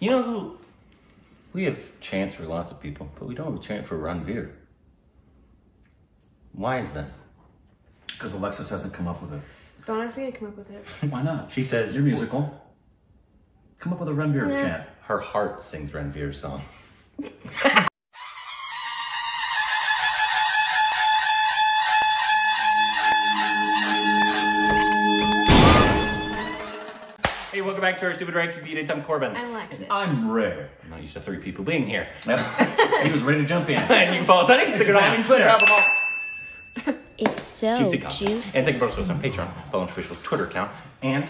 You know who? We have chants for lots of people, but we don't have a chant for Ranveer. Why is that? Because Alexis hasn't come up with it. Don't ask me to come up with it. Why not? She says You're musical. Come up with a Ranveer Yeah. chant. her heart sings Ranveer's song. welcome back to our Stupid Ranks Indeed. I'm Korbin. I'm Alexis. I'm Ray. I'm not used to three people being here. Yep. he was ready to jump in. and you can follow us on Instagram and Twitter. Twitter. It's so Juicy juicy. And thank you for us on Patreon, follow our official Twitter account. And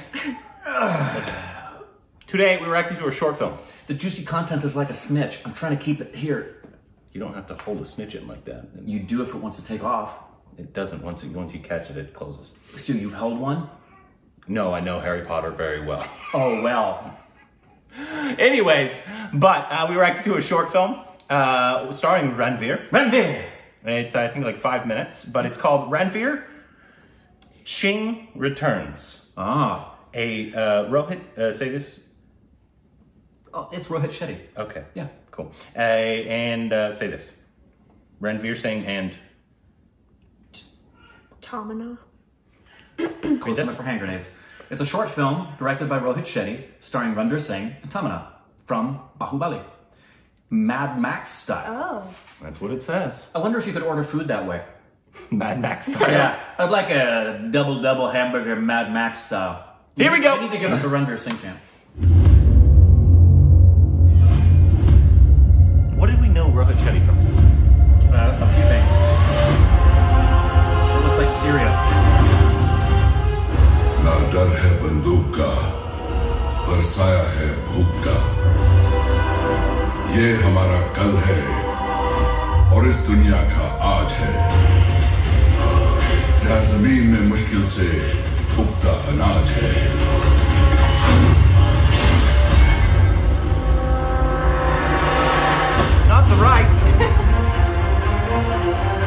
today we were acting to a short film. The juicy content is like a snitch. I'm trying to keep it here. You don't have to hold a snitch in like that. You do if it wants to take off. It doesn't. Once you, once you catch it, it closes. Stu, you've held one? No, I know Harry Potter very well. Oh, well. Anyways, but uh, we were acting to a short film uh, starring Ranveer. Ranveer! It's I think like five minutes, but it's called Ranveer Ching Returns. Ah. A uh, Rohit, uh, say this. Oh, it's Rohit Shetty. Okay. Yeah. Cool. Uh, and uh, say this. Ranveer Singh and Tamannaah. Close enough for hand grenades. It's a short film directed by Rohit Shetty, starring Ranveer Singh and Tamannaah from Bahubali. Mad Max style. Oh. that's what it says. I wonder if you could order food that way. Mad Max style. Yeah, I'd like a double double hamburger Mad Max style. Here we go. You need to give us a Ranveer Singh chant. What did we know Rohit Shetty from? Uh, a few things. It looks like Syria. ना डर है बंदूक का पर साया है भूख का। ये हमारा कल है और इस दुनिया का आज है। यहाँ ज़मीन में मुश्किल से उगता अनाज है। Not the right.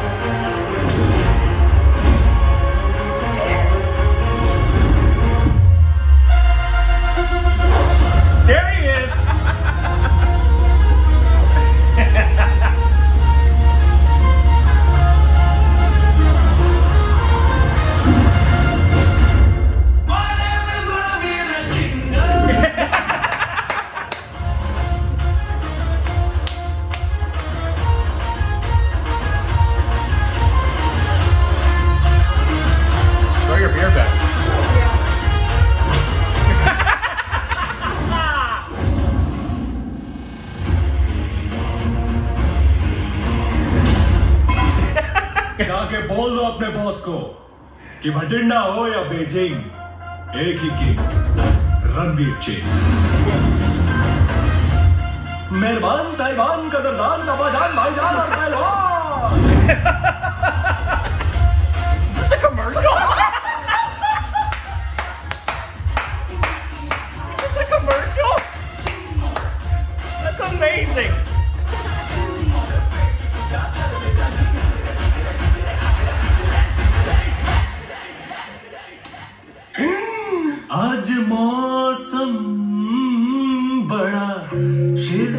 जाके बोल दो अपने बॉस को कि भटिंडा हो या बेजिंग, एक ही किंग रणवीर सिंह मेहरबान साहिबान, कदरदान नवाजान भाईजान और पहलवान है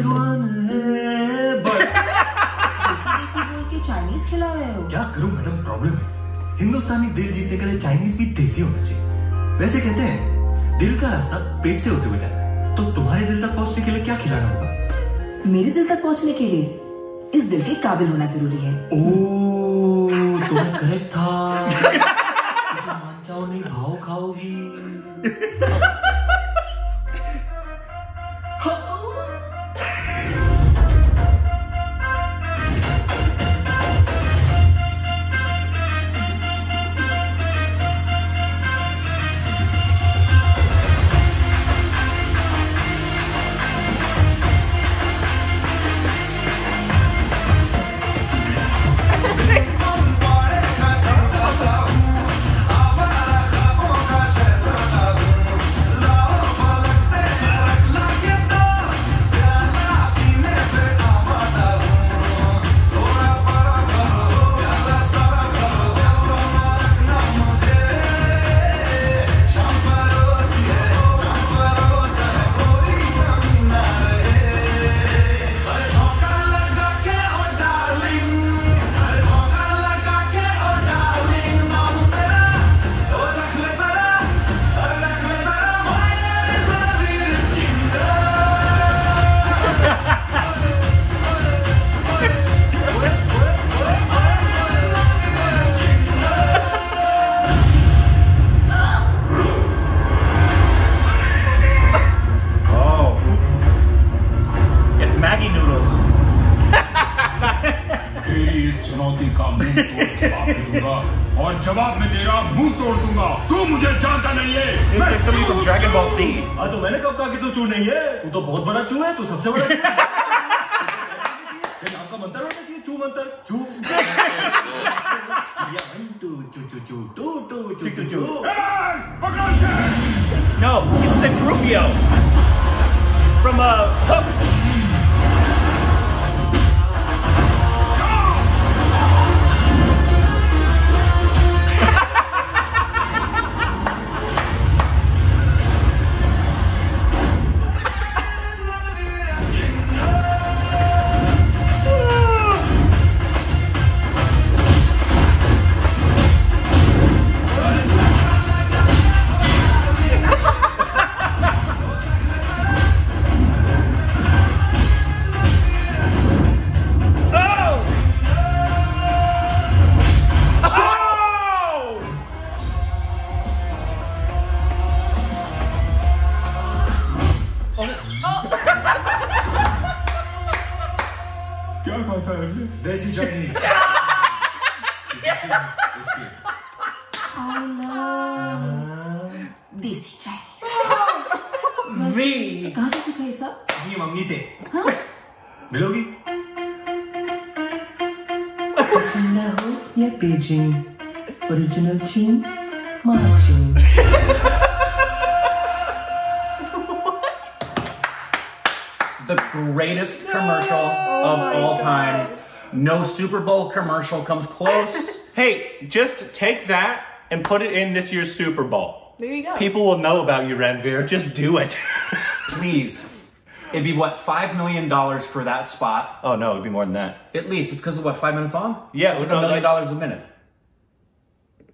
चाइनीज़ खिला रहे हो? क्या करूँ मैडम प्रॉब्लम है। हिंदुस्तानी दिल जीतने के लिए चाइनीज़ भी देसी होना चाहिए। वैसे कहते हैं दिल का रास्ता पेट से होते हुए जाता है। तो तुम्हारे दिल तक पहुँचने के लिए क्या खिलाना होगा? मेरे दिल तक पहुँचने के लिए इस दिल के काबिल होना ज़रूरी है। ओ तुम्हें करेक्ट था। तुम मान जाओ नहीं भाव खाओगी। तो मैंने कब कहा कि तू चू नहीं है? तू तो बहुत बड़ा चू है तू सबसे बड़ा नाम का मंत्र होना चाहिए चू मंत्र? चू। No, it's a Rubio from a hook. क्या खाता है ये? देसी चाइनीज देसी चाइनीज The कहाँ से सीखा ये सब ये मम्मी थे मिलोगी चीना हो या बीजिंग ओरिजिनल चीन marching The greatest commercial oh of all time. No Super Bowl commercial comes close. Hey, just take that and put it in this year's Super Bowl. There you go. People will know about you, Ranveer. Just do it. Please. It'd be what, $5 million for that spot? oh no, it'd be more than that. At least. It's because of what, five minutes on? Yeah, It's like no, a million dollars a minute.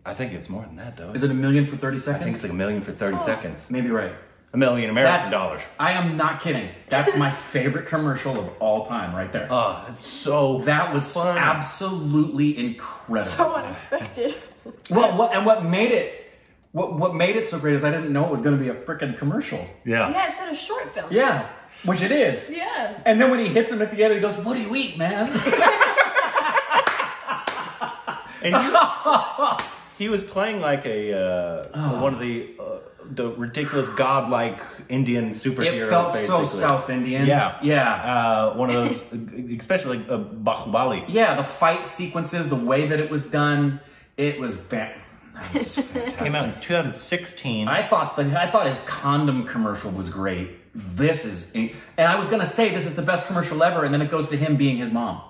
I think it's more than that though. Is it a million for 30 seconds? I think it's like a million for 30 seconds. Maybe right. A million American That's- dollars. I am not kidding. That's my favorite commercial of all time, right there. Oh, that's so that was fun. absolutely incredible. So unexpected. well, what and what made it what what made it so great is I didn't know it was going to be a freaking commercial. Yeah. Yeah, it's in a short film. Yeah, which it is. Yeah. And then when he hits him at the end, he goes, "What do you eat, man?" And he, he was playing like a uh, one of the the ridiculous godlike Indian superhero. it felt so. South Indian. Yeah, yeah. Uh, one of those, especially like uh, Bahubali. Yeah, the fight sequences, the way that it was done, it was fa- that was just fantastic. Came out in 2016. I thought the I thought his condom commercial was great. This is, and I was gonna say this is the best commercial ever, and then it goes to him being his mom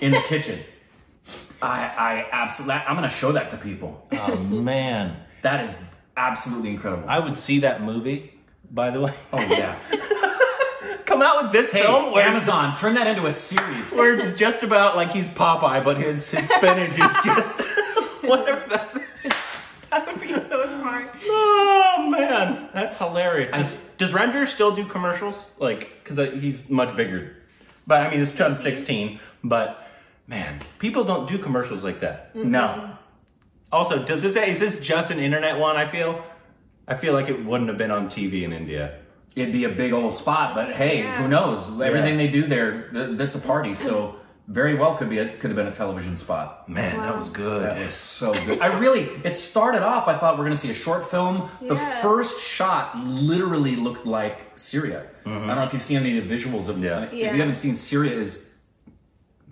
in the kitchen. I, I absolutely, I'm gonna show that to people. oh man, That is absolutely incredible. I would see that movie. By the way, oh yeah. come out with this Hey, film where Amazon, turn that into a series. where it's just about like he's Popeye, but his his spinach is just whatever. That, That would be so smart. oh man, that's hilarious. Does, s- does Ranveer still do commercials? Like, because uh, he's much bigger. But I mean, it's 2016. But man, people don't do commercials like that. No. Also, does this is this just an internet one? I feel, I feel like it wouldn't have been on TV in India. It'd be a big old spot, but hey, Yeah. who knows? Everything Yeah. they do there, th- that's a party. So very well could be a, could have been a television spot. Man, that was good. That was so good. I really, it started off, I thought we are going to see a short film. The first shot literally looked like Syria. Mm-hmm. I don't know if you've seen any of the visuals of Yeah. If you haven't seen Syria, is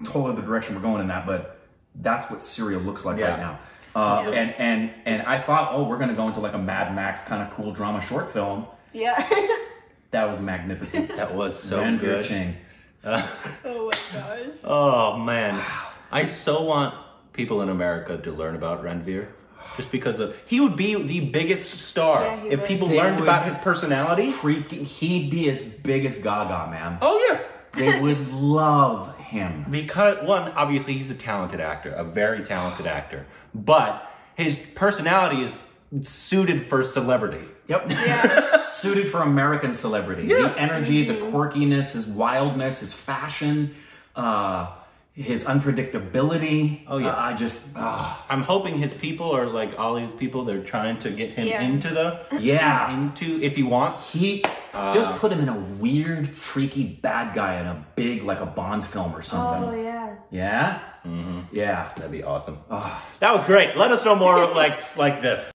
totally the direction we're going in that, but that's what Syria looks like Yeah. right now. Uh, Yeah. And and and I thought, oh, we're going to go into like a Mad Max kind of cool drama short film. Yeah. That was magnificent. That was so Ranveer good. Ching. oh my gosh. Oh man, I so want people in America to learn about Ranveer. Just because of he would be the biggest star Yeah, if would. people They learned about his personality. Freaking, he'd be as big as Gaga, man. Oh yeah. They would love him. Because one, obviously he's a talented actor, a very talented actor, but his personality is suited for celebrity. Yep. Yeah. Suited for American celebrity. Yeah. The energy, the quirkiness, his wildness, his fashion, uh, his unpredictability. Oh, yeah. Uh, I just, ah, I'm hoping his people are like all these people. They're trying to get him Yeah. into the yeah. into if he wants. He just put him in a weird, freaky bad guy in a big, like a Bond film or something. oh yeah. Yeah? Mm-hmm. Yeah. That'd be awesome. Ah. That was great. Let us know more like like this.